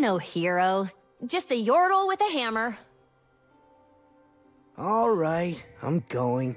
No hero. Just a yordle with a hammer. All right, I'm going.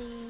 the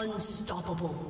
Unstoppable.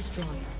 destroyed.